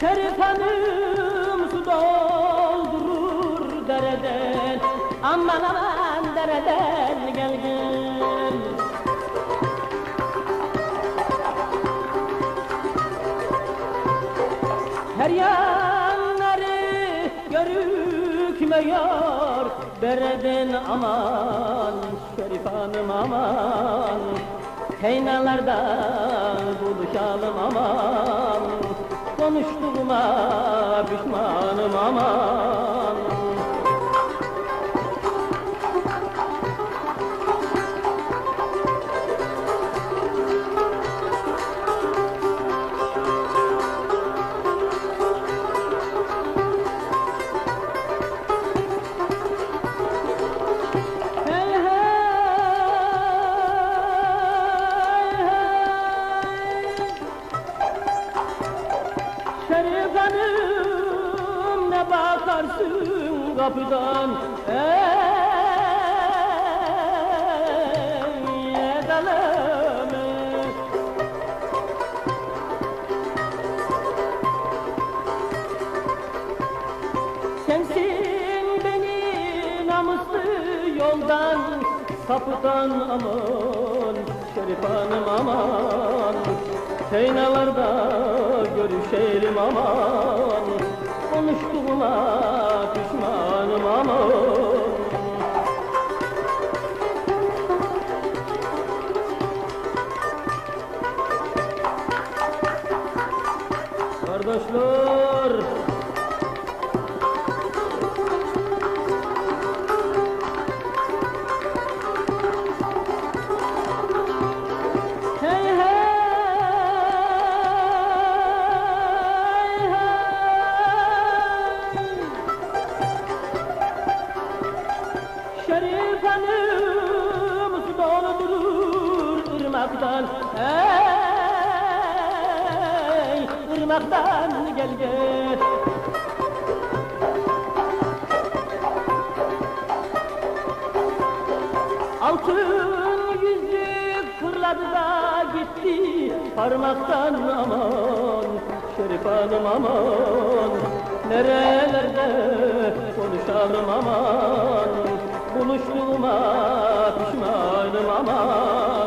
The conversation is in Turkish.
Şerif hanım Aman aman dereden gel gel. Her yanları görükmüyor Dereden aman Şerif hanım aman. Kaynalarda buluşalım aman Konuştuğuma pişmanım Şerif hanım ne bakarsın kapıdan? Ey edelim Sensin beni namuslu yoldan sapıtan aman Şerif hanım aman Kaynalarda görüşelim aman. Konuştuğuma pişmanım aman. Kardeşler Şerif hanım su doldurur ırmaktan. Ey ırmaktan gel gel. Altın yüzük fırladı da gitti. Parmaktan aman Şerif hanım aman. Nerelerde konuşalım aman Buluştuğuma pişmanım aman